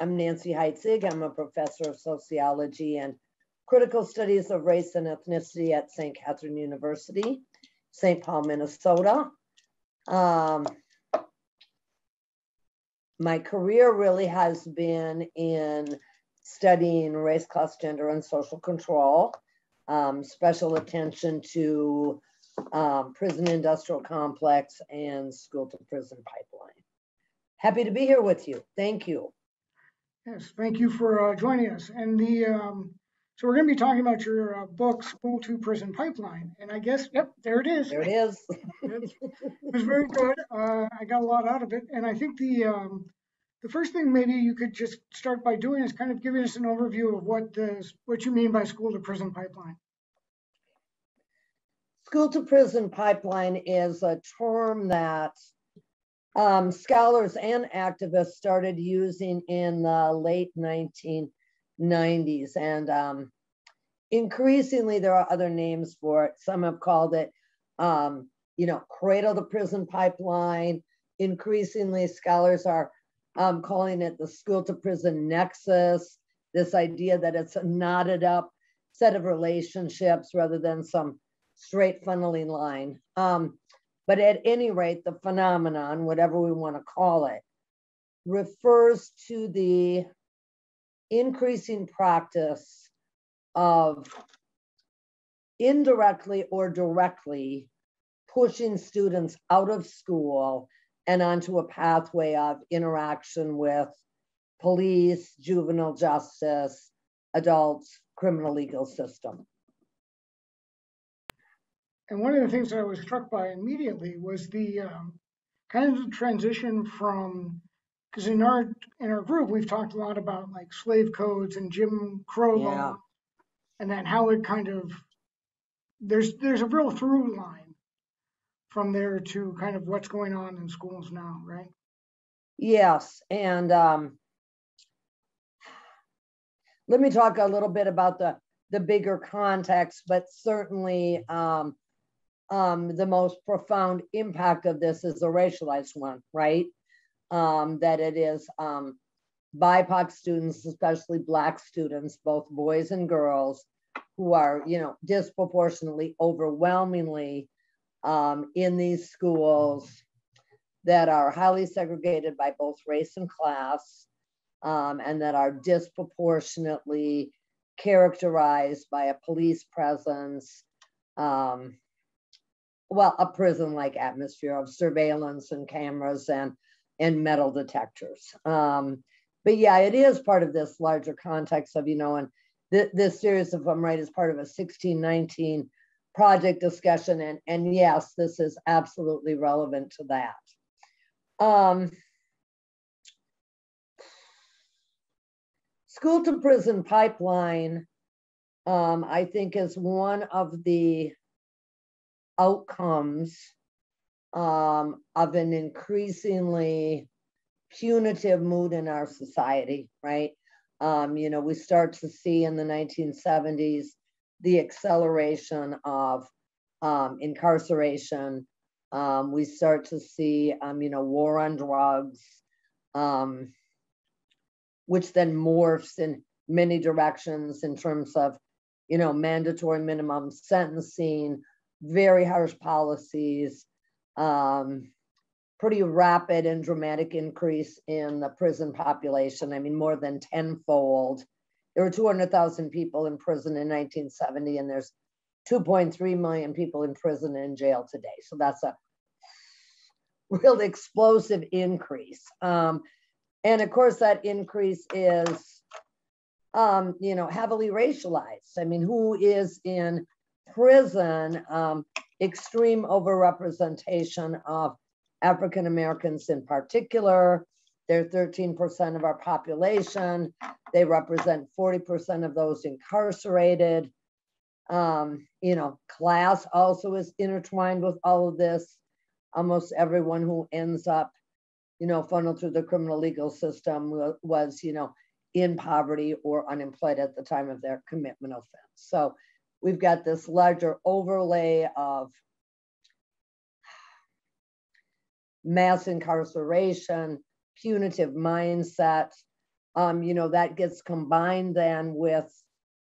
I'm Nancy Heitzeg. I'm a professor of sociology and critical studies of race and ethnicity at St. Catherine University, St. Paul, Minnesota. Um, my career really has been in studying race, class, gender, and social control, um, special attention to um, prison industrial complex and school to prison pipeline. Happy to be here with you. Thank you. Yes, thank you for uh, joining us. And the um, so we're going to be talking about your uh, book, School to Prison Pipeline. And I guess, yep, there it is. There it is. it was very good. Uh, I got a lot out of it. And I think the um, the first thing maybe you could just start by doing is kind of giving us an overview of what the, what you mean by school to prison pipeline. School to prison pipeline is a term that um, scholars and activists started using in the late 1990s. And um, increasingly, there are other names for it. Some have called it, um, you know, cradle to prison pipeline. Increasingly, scholars are um, calling it the school to prison nexus, this idea that it's a knotted up set of relationships rather than some straight funneling line. Um, but at any rate, the phenomenon, whatever we want to call it, refers to the increasing practice of indirectly or directly pushing students out of school and onto a pathway of interaction with police, juvenile justice, adults, criminal legal system. And one of the things that I was struck by immediately was the um, kind of the transition from because in our in our group we've talked a lot about like slave codes and Jim Crow law, and then how it kind of there's there's a real through line from there to kind of what's going on in schools now, right? Yes, and um, let me talk a little bit about the the bigger context, but certainly um, um, the most profound impact of this is a racialized one, right? Um, that it is um, BIPOC students, especially Black students, both boys and girls, who are, you know, disproportionately, overwhelmingly um, in these schools that are highly segregated by both race and class um, and that are disproportionately characterized by a police presence, um, well, a prison like atmosphere of surveillance and cameras and, and metal detectors. Um, but yeah, it is part of this larger context of, you know, and th- this series, if I'm right, is part of a 1619 project discussion. And, and yes, this is absolutely relevant to that. Um, school to prison pipeline, um, I think, is one of the outcomes um, of an increasingly punitive mood in our society, right? Um, you know, we start to see in the 1970s the acceleration of um, incarceration. Um, we start to see, um, you know, war on drugs, um, which then morphs in many directions in terms of, you know, mandatory minimum sentencing, very harsh policies, um, pretty rapid and dramatic increase in the prison population. I mean, more than tenfold there were 200,000 people in prison in 1970, and there's 2.3 million people in prison and jail today. So that's a real explosive increase. Um, and of course, that increase is, um, you know, heavily racialized. I mean, who is in prison? Um, extreme overrepresentation of African Americans in particular, they're 13% of our population. They represent 40% of those incarcerated. Um, you know, class also is intertwined with all of this. Almost everyone who ends up, you know, funneled through the criminal legal system was, you know, in poverty or unemployed at the time of their commitment offense. So we've got this larger overlay of mass incarceration, punitive mindset, um, you know, that gets combined then with,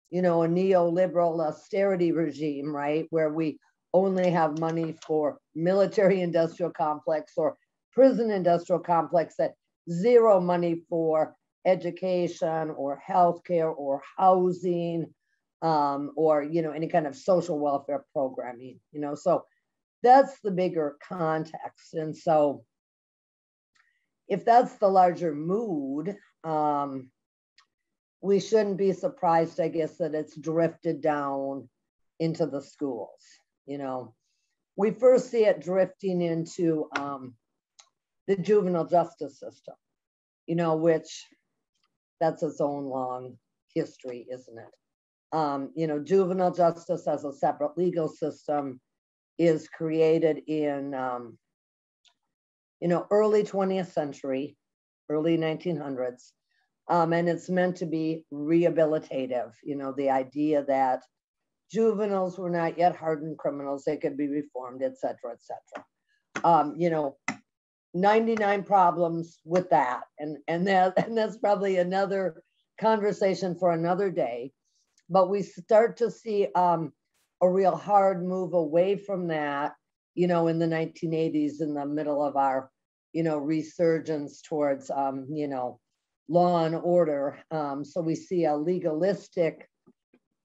you know, a neoliberal austerity regime, right? Where we only have money for military industrial complex or prison industrial complex that zero money for education or healthcare or housing um, or you know any kind of social welfare programming you know so that's the bigger context. And so if that's the larger mood um, we shouldn't be surprised i guess that it's drifted down into the schools you know. We first see it drifting into um, the juvenile justice system you know which that's its own long history isn't it um, you know, juvenile justice as a separate legal system is created in, um, you know, early 20th century, early 1900s. Um, and it's meant to be rehabilitative, you know, the idea that juveniles were not yet hardened criminals, they could be reformed, et cetera, et cetera. Um, you know, 99 problems with that. And, and, that, and that's probably another conversation for another day but we start to see um, a real hard move away from that, you know, in the 1980s, in the middle of our, you know, resurgence towards, um, you know, law and order. Um, so we see a legalistic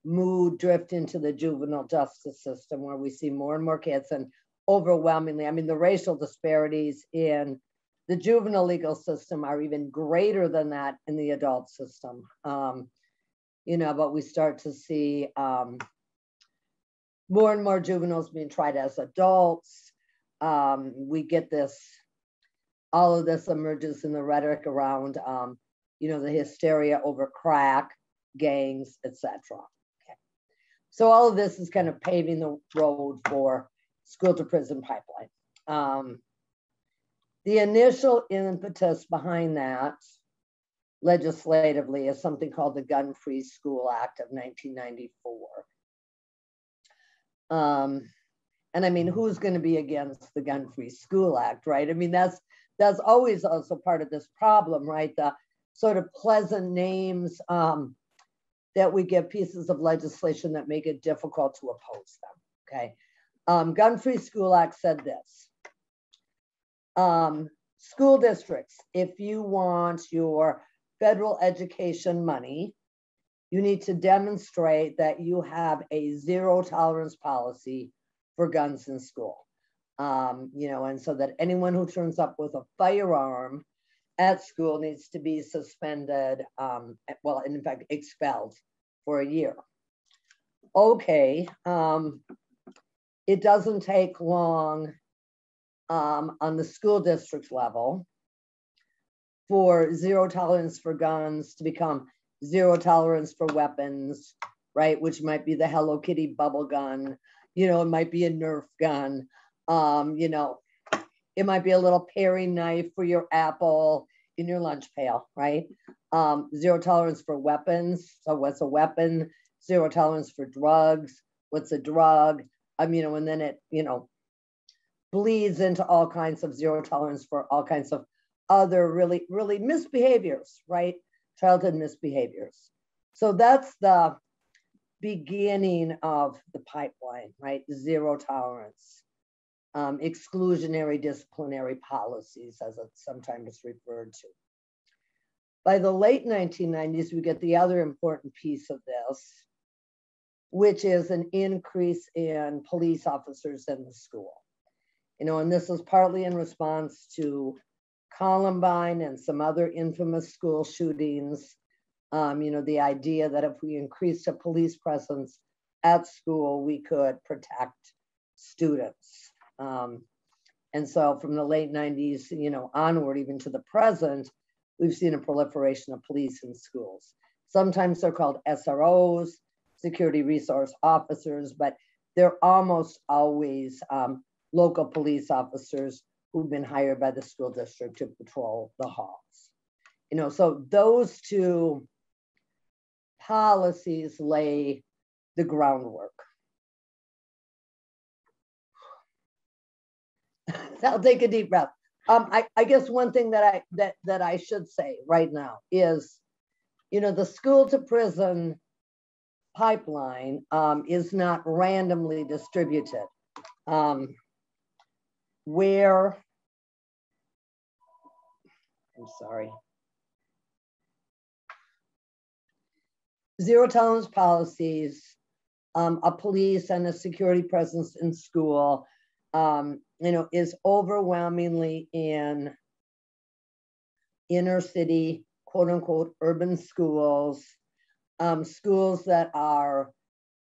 mood drift into the juvenile justice system where we see more and more kids and overwhelmingly, I mean, the racial disparities in the juvenile legal system are even greater than that in the adult system. Um, you know, but we start to see um, more and more juveniles being tried as adults. Um, we get this, all of this emerges in the rhetoric around, um, you know, the hysteria over crack, gangs, etc. Okay. So all of this is kind of paving the road for school to prison pipeline. Um, the initial impetus behind that legislatively is something called the Gun Free School Act of 1994. Um, and I mean, who's going to be against the Gun Free School Act, right? I mean, that's that's always also part of this problem, right? The sort of pleasant names um, that we give pieces of legislation that make it difficult to oppose them. Okay, um, Gun Free School Act said this: um, school districts, if you want your federal education money, you need to demonstrate that you have a zero tolerance policy for guns in school. Um, you know, and so that anyone who turns up with a firearm at school needs to be suspended, um, well, in fact, expelled for a year. Okay, um, it doesn't take long um, on the school district level for zero tolerance for guns to become zero tolerance for weapons, right? Which might be the Hello Kitty bubble gun, you know, it might be a Nerf gun, um, you know, it might be a little paring knife for your apple in your lunch pail, right? Um, zero tolerance for weapons. So what's a weapon? Zero tolerance for drugs. What's a drug? Um, you know, and then it, you know, bleeds into all kinds of zero tolerance for all kinds of other really, really misbehaviors, right? Childhood misbehaviors. So that's the beginning of the pipeline, right? Zero tolerance, um, exclusionary disciplinary policies, as it's sometimes referred to. By the late 1990s, we get the other important piece of this, which is an increase in police officers in the school. You know, and this is partly in response to Columbine and some other infamous school shootings. Um, you know, the idea that if we increased a police presence at school, we could protect students. Um, and so from the late 90s, you know, onward, even to the present, we've seen a proliferation of police in schools. Sometimes they're called SROs, security resource officers, but they're almost always um, local police officers who've been hired by the school district to patrol the halls. You know, so those two policies lay the groundwork. I'll take a deep breath. Um, I, I guess one thing that I that that I should say right now is you know, the school to prison pipeline um, is not randomly distributed. Um, where, I'm sorry. Zero tolerance policies, um, a police and a security presence in school, um, you know, is overwhelmingly in inner city, quote unquote, urban schools, um, schools that are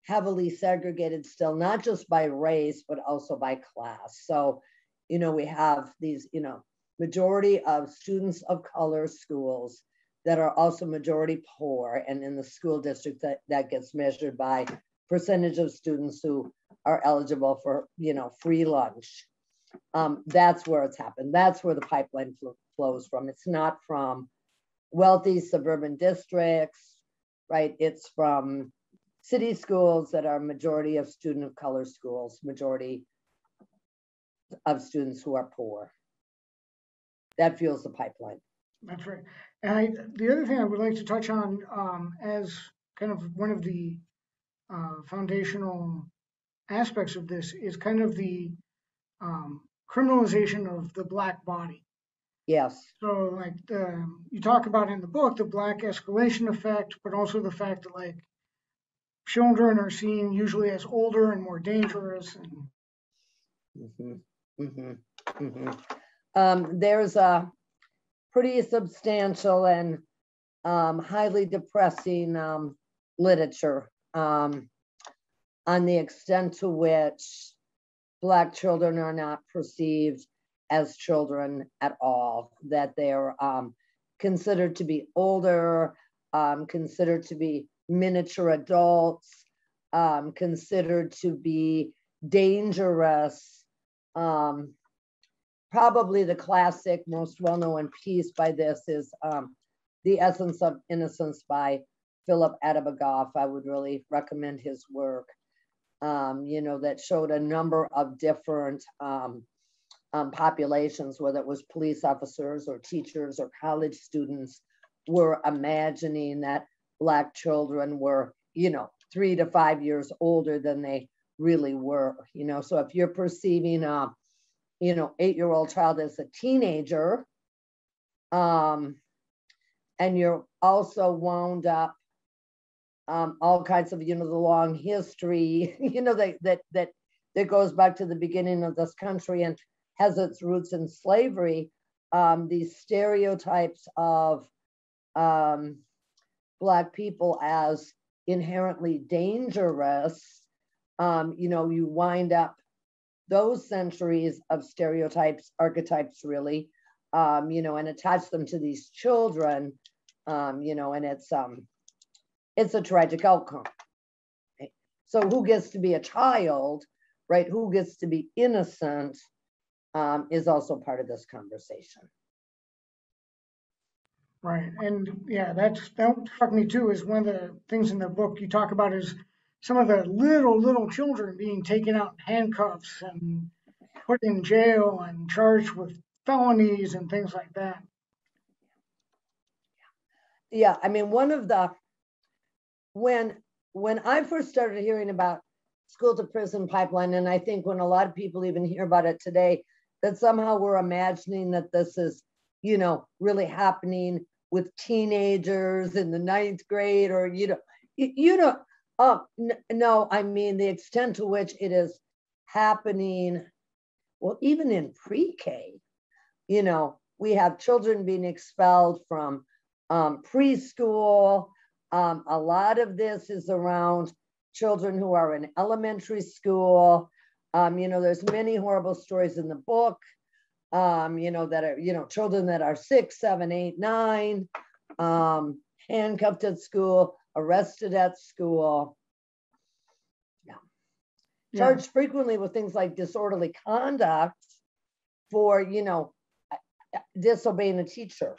heavily segregated still, not just by race, but also by class. So, you know, we have these, you know, majority of students of color schools that are also majority poor. And in the school district that, that gets measured by percentage of students who are eligible for, you know, free lunch. Um, that's where it's happened. That's where the pipeline fl flows from. It's not from wealthy suburban districts, right? It's from city schools that are majority of student of color schools, majority of students who are poor. That fuels the pipeline. That's right. And I, the other thing I would like to touch on um, as kind of one of the uh, foundational aspects of this is kind of the um, criminalization of the black body. Yes. So, like um, you talk about in the book, the black escalation effect, but also the fact that like children are seen usually as older and more dangerous. And... Mm-hmm. Mm-hmm. Mm-hmm. Um, there's a pretty substantial and um, highly depressing um, literature um, on the extent to which Black children are not perceived as children at all, that they're um, considered to be older, um, considered to be miniature adults, considered to be dangerous. Um, probably the classic, most well known piece by this is um, The Essence of Innocence by Philip Attabagoff. I would really recommend his work, um, you know, that showed a number of different um, um, populations, whether it was police officers or teachers or college students, were imagining that Black children were, you know, three to five years older than they really were, you know. So if you're perceiving a, you know, eight year old child as a teenager, um, and you're also wound up um, all kinds of, you know, the long history, you know, that, that, that, that goes back to the beginning of this country and has its roots in slavery. Um, these stereotypes of um, Black people as inherently dangerous, um, you know, you wind up those centuries of stereotypes, archetypes, really, um, you know, and attach them to these children, um, you know, and it's um, it's a tragic outcome. Right? So who gets to be a child, right? Who gets to be innocent um, is also part of this conversation. Right, and yeah, that's that struck me too. Is one of the things in the book you talk about is some of the little little children being taken out in handcuffs and put in jail and charged with felonies and things like that. Yeah, I mean, one of the when when I first started hearing about school to prison pipeline, and I think when a lot of people even hear about it today, that somehow we're imagining that this is, you know, really happening with teenagers in the ninth grade, or you know, you, you know, n- no, I mean the extent to which it is happening. Well, even in pre-K, you know, we have children being expelled from um, preschool um, a lot of this is around children who are in elementary school. Um, you know, there's many horrible stories in the book. Um, you know, that are, you know, children that are six, seven, eight, nine, um, handcuffed at school, arrested at school. Yeah. Charged yeah. frequently with things like disorderly conduct for, you know, disobeying a teacher.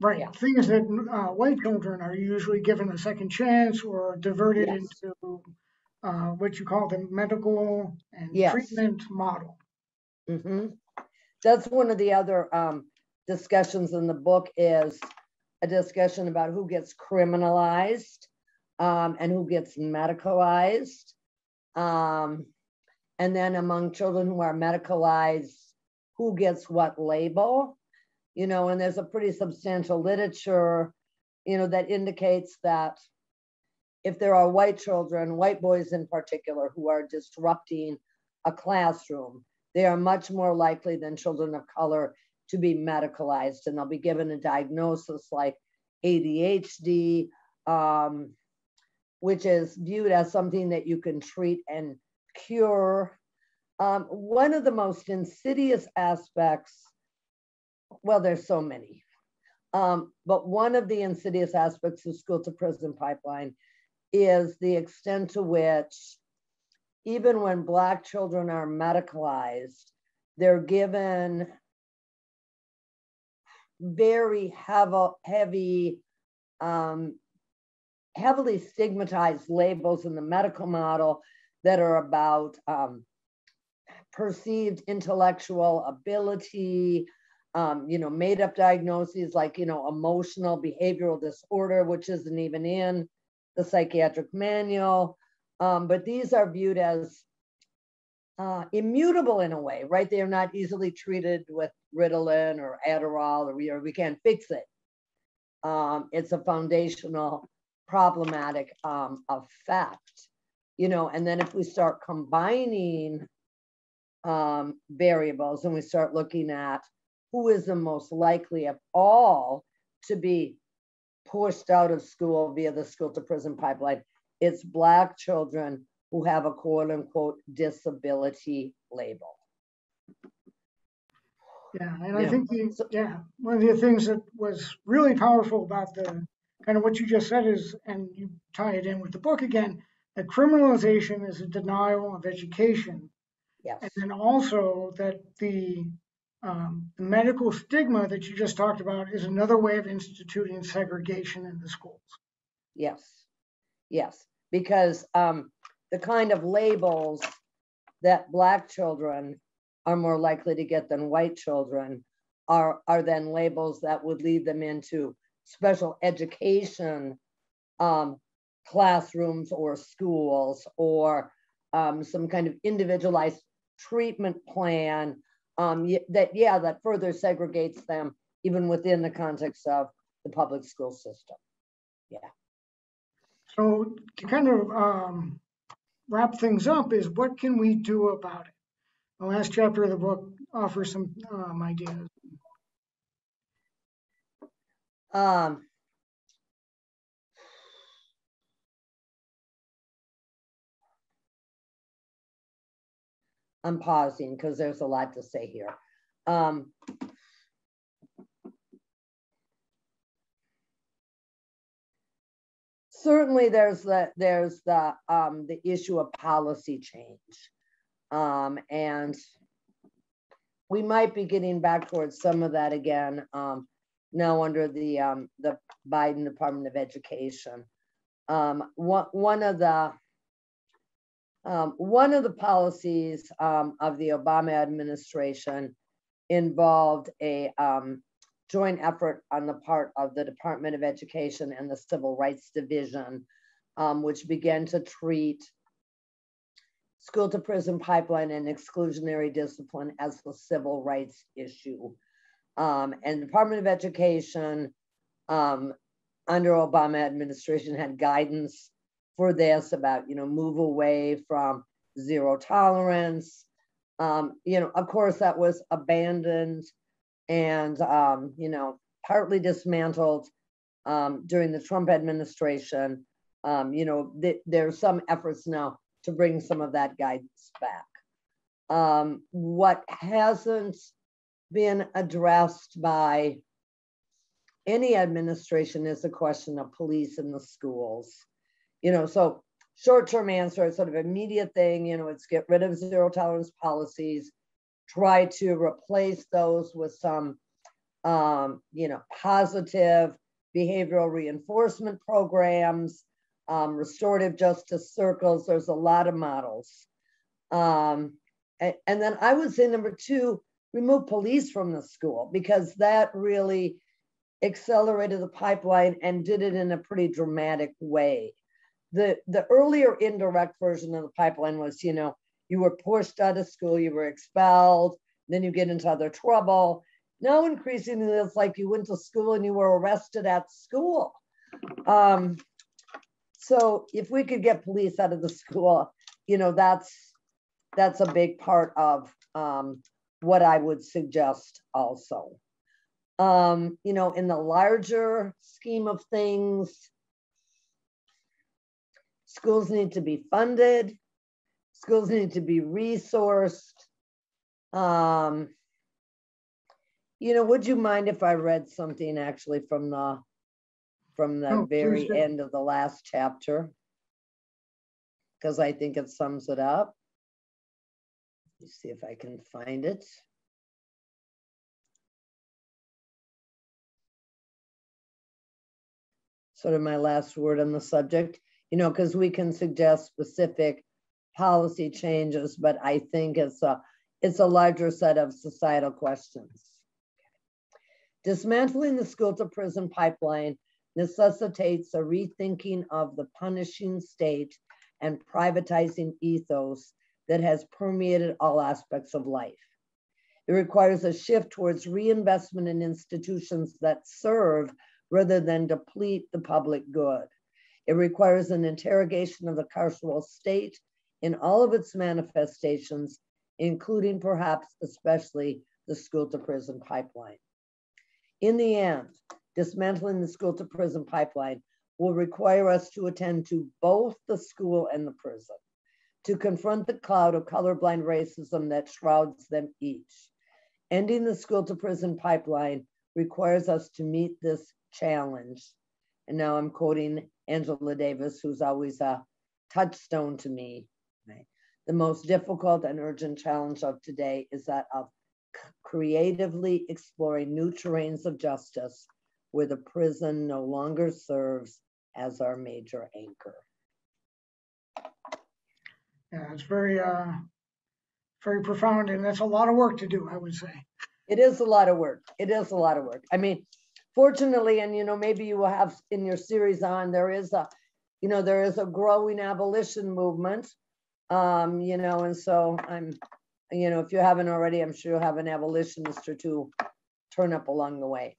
Right. Yeah. Things that uh, white children are usually given a second chance or diverted yes. into uh, what you call the medical and yes. treatment model. Mm-hmm. That's one of the other um, discussions in the book is a discussion about who gets criminalized um, and who gets medicalized. Um, and then among children who are medicalized, who gets what label, you know, and there's a pretty substantial literature, you know, that indicates that if there are white children, white boys in particular, who are disrupting a classroom, they are much more likely than children of color to be medicalized and they'll be given a diagnosis like ADHD, um, which is viewed as something that you can treat and cure. Um, one of the most insidious aspects, well, there's so many, um, but one of the insidious aspects of school to prison pipeline is the extent to which, even when Black children are medicalized, they're given very heavy, um, heavily stigmatized labels in the medical model that are about um, perceived intellectual ability, um, you know, made up diagnoses like, you know, emotional behavioral disorder, which isn't even in the psychiatric manual. Um, but these are viewed as uh, immutable in a way, right? They are not easily treated with Ritalin or Adderall, or we, or we can't fix it. Um, it's a foundational problematic um, effect, you know, and then if we start combining um, variables and we start looking at who is the most likely of all to be pushed out of school via the school to prison pipeline, it's Black children who have a quote unquote disability label. Yeah, and I think the, yeah, one of the things that was really powerful about the kind of what you just said is, and you tie it in with the book again, that criminalization is a denial of education. Yes. And then also that the, um, the medical stigma that you just talked about is another way of instituting segregation in the schools. Yes. Yes. Because um, the kind of labels that Black children are more likely to get than white children are, are then labels that would lead them into special education um, classrooms or schools or um, some kind of individualized treatment plan um, that, yeah, that further segregates them even within the context of the public school system. Yeah. So to kind of um, wrap things up is what can we do about it? The last chapter of the book offers some um, ideas. Um, I'm pausing because there's a lot to say here. Um, certainly there's the there's the um, the issue of policy change, um, and we might be getting back towards some of that again um, now under the um, the Biden Department of Education. Um, one one of the um, one of the policies um, of the Obama administration involved a um, joint effort on the part of the Department of Education and the Civil Rights Division, um, which began to treat school to prison pipeline and exclusionary discipline as a civil rights issue. Um, and Department of Education um, under Obama administration had guidance for this about, you know, move away from zero tolerance. Um, you know, of course, that was abandoned and um, you know partly dismantled um, during the Trump administration. Um, you know, th- there's some efforts now to bring some of that guidance back. Um, what hasn't been addressed by any administration is the question of police in the schools. You know, so short-term answer, sort of immediate thing, you know, it's get rid of zero tolerance policies, try to replace those with some, um, you know, positive behavioral reinforcement programs, um, restorative justice circles. There's a lot of models. Um, and, and then I would say number two, remove police from the school because that really accelerated the pipeline and did it in a pretty dramatic way. The, the earlier indirect version of the pipeline was, you know, you were pushed out of school, you were expelled, then you get into other trouble. Now, increasingly, it's like you went to school and you were arrested at school. Um, so if we could get police out of the school, you know, that's that's a big part of um, what I would suggest also. Um, you know, in the larger scheme of things, schools need to be funded, schools need to be resourced. Um, you know, would you mind if I read something actually from the from the Oh, very do. end of the last chapter? Because I think it sums it up. Let's see if I can find it. Sort of my last word on the subject, you know, because we can suggest specific policy changes, but I think it's a, it's a larger set of societal questions. Dismantling the school to prison pipeline necessitates a rethinking of the punishing state and privatizing ethos that has permeated all aspects of life. It requires a shift towards reinvestment in institutions that serve rather than deplete the public good. It requires an interrogation of the carceral state in all of its manifestations, including perhaps especially the school to prison pipeline. In the end, dismantling the school to prison pipeline will require us to attend to both the school and the prison, to confront the cloud of colorblind racism that shrouds them each. Ending the school to prison pipeline requires us to meet this challenge. And now I'm quoting Angela Davis, who's always a touchstone to me. Right? The most difficult and urgent challenge of today is that of creatively exploring new terrains of justice where the prison no longer serves as our major anchor. Yeah, it's very, uh, very profound and that's a lot of work to do, I would say. It is a lot of work. It is a lot of work. I mean, fortunately, and you know, maybe you will have in your series on, there is a, you know, there is a growing abolition movement. Um, you know, and so I'm, you know, if you haven't already, I'm sure you'll have an abolitionist or two turn up along the way.